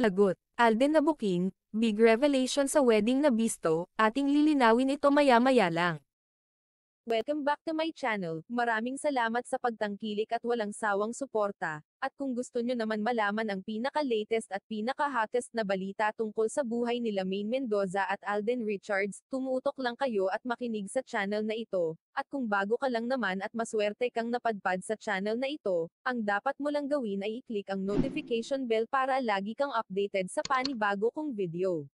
Lagot, Alden na booking, big revelation sa wedding na bisto, ating lilinawin ito maya-maya lang. Welcome back to my channel, maraming salamat sa pagtangkilik at walang sawang suporta, at kung gusto nyo naman malaman ang pinaka-latest at pinaka-hottest na balita tungkol sa buhay nila Maine Mendoza at Alden Richards, tumutok lang kayo at makinig sa channel na ito, at kung bago ka lang naman at maswerte kang napadpad sa channel na ito, ang dapat mo lang gawin ay i-click ang notification bell para lagi kang updated sa panibago kong video.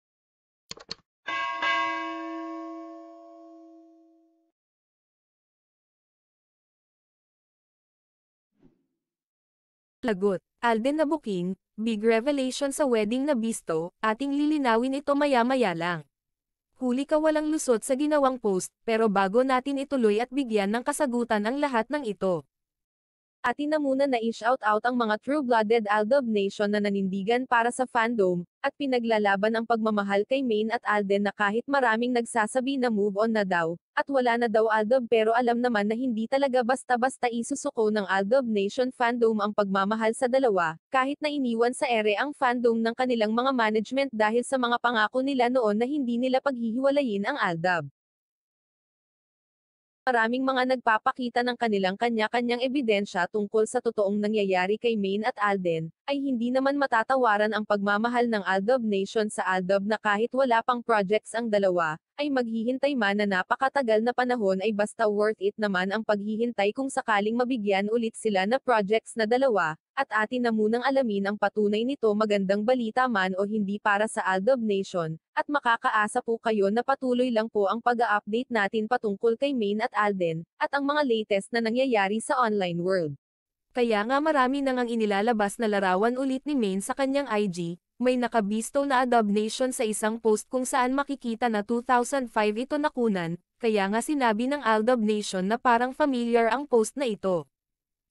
Lagot, Alden na booking, big revelation sa wedding na bisto, ating lilinawin ito maya-maya lang. Huli ka walang lusot sa ginawang post, pero bago natin ituloy at bigyan ng kasagutan ang lahat ng ito. Atin na muna na i-shout out ang mga true-blooded Aldob Nation na nanindigan para sa fandom, at pinaglalaban ang pagmamahal kay Maine at Alden na kahit maraming nagsasabi na move on na daw, at wala na daw Aldob pero alam naman na hindi talaga basta-basta isusuko ng Aldob Nation fandom ang pagmamahal sa dalawa, kahit na iniwan sa ere ang fandom ng kanilang mga management dahil sa mga pangako nila noon na hindi nila paghihiwalayin ang Aldob. Maraming mga nagpapakita ng kanilang kanya-kanyang ebidensya tungkol sa totoong nangyayari kay Maine at Alden, ay hindi naman matatawaran ang pagmamahal ng Aldob Nation sa Aldob na kahit wala pang projects ang dalawa, ay maghihintay man na napakatagal na panahon ay basta worth it naman ang paghihintay kung sakaling mabigyan ulit sila na projects na dalawa, at atin na munang alamin ang patunay nito magandang balita man o hindi para sa Aldob Nation, at makakaasa po kayo na patuloy lang po ang pag-update natin patungkol kay Maine at Alden, at ang mga latest na nangyayari sa online world. Kaya nga marami nang ang inilalabas na larawan ulit ni Maine sa kanyang IG, may nakabisto na Adob Nation sa isang post kung saan makikita na 2005 ito nakunan, kaya nga sinabi ng Aldob Nation na parang familiar ang post na ito.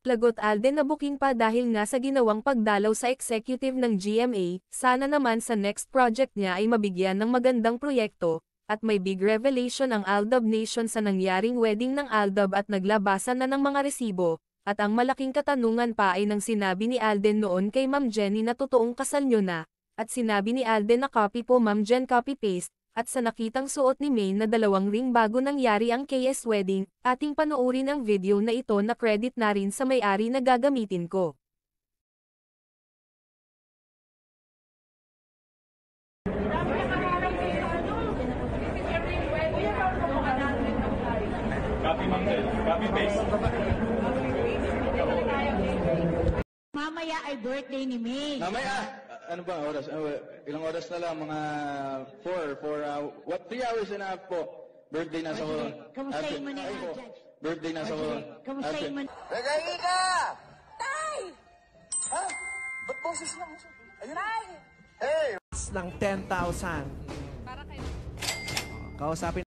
Lagot Alden na booking pa dahil nga sa ginawang pagdalaw sa executive ng GMA, sana naman sa next project niya ay mabigyan ng magandang proyekto, at may big revelation ang Aldab Nation sa nangyaring wedding ng Aldab at naglabasan na ng mga resibo, at ang malaking katanungan pa ay nang sinabi ni Alden noon kay Ma'am Jenny na totoong kasal nyo na, at sinabi ni Alden na copy po Ma'am Jen copy-paste, at sa nakitang suot ni Maine na dalawang ring bago nangyari ang KS wedding, ating panoorin ang video na ito na credit na rin sa may-ari na gagamitin ko. Mamaya ay birthday ni May. Mamaya, ano ba oras? Ano, ba? ilang oras na lang? Mga 4, 4, uh, what, 3 hours and a half po. Birthday na sa ko. Kamustahin mo na yan. Judge. Birthday na sa ko. Kamustahin mo na. Regayi ka! Tay! Ha? Ba't boses lang? Ayun. Tay! Hey! ng 10,000. Para kayo. Kausapin